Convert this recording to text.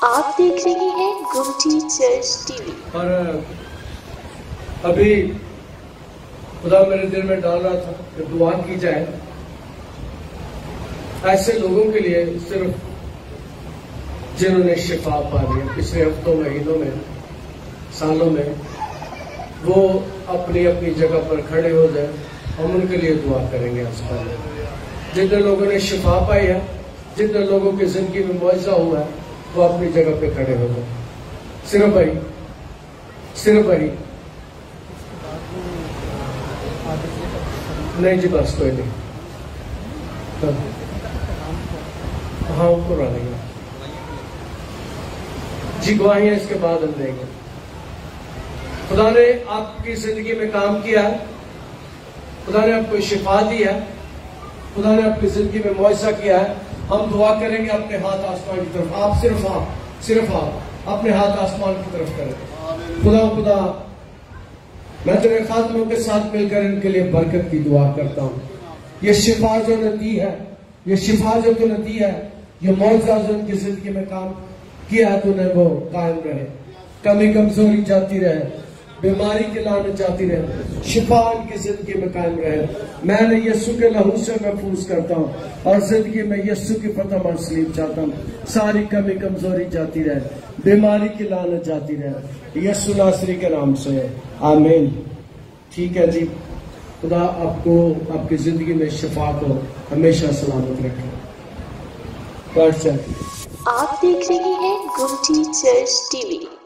آپ دیکھ رہے ہیں گمٹی چرچ ٹی وی۔ اور ابھی خدا میرے دل میں ڈال رہا تھا کہ دعا کی جائے۔ ایسے لوگوں کے لیے صرف جنہوں نے شفا پا لیا پچھلے ہفتوں مہینوں میں، سالوں میں، وہ اپنی اپنی جگہ پر کھڑے ہو جائیں، ہم ان کے لیے دعا کریں گے آسمان میں جتنے لوگوں نے شفا پائی ہے جتنے لوگوں کی زندگی میں معاوضہ ہوا ہے، وہ اپنی جگہ پہ کھڑے ہو جائیں صرف بھائی صرف بھائی۔ نہیں جی بس کوئی نہیں۔ ہاں اوپر آ گے جی گواہیاں اس کے بعد ہم دیں گے۔ خدا نے آپ کی زندگی میں کام کیا ہے۔ خدا نے آپ کو شفا دی ہے۔ خدا نے آپ کی زندگی میں معاوضہ کیا ہے۔ ہم دعا کریں گے اپنے ہاتھ آسمان کی طرف۔ آپ صرف آپ صرف آپ۔ اپنے ہاتھ آسمان کی طرف کریں۔ خدا خدا میں تیرے خاتموں کے ساتھ مل کر ان کے لیے برکت کی دعا کرتا ہوں۔ یہ شفا جو نے دی ہے یہ شفا جو تو نے دی ہے یہ معاوضہ جو ان کی زندگی میں کام کیا تو نے وہ قائم رہے۔ کمی کمزوری جاتی رہے۔ بیماری کی لانت جاتی رہے، شفا ان کی زندگی میں قائم رہے۔ میں نے یسو کے لہو سے محفوظ کرتا ہوں اور زندگی میں یسو کی فتح منسلیم چاہتا ہوں۔ ساری کمی کمزوری جاتی رہے، بیماری کی لانت جاتی رہے۔ یسو ناصری کے نام سے۔ آمین۔ ٹھیک ہے جی۔ خدا آپ کو، آپ کی زندگی میں شفا کو ہمیشہ سلامت رکھے۔ آپ دیکھ رہے ہیں گمٹی چرچ ٹی وی۔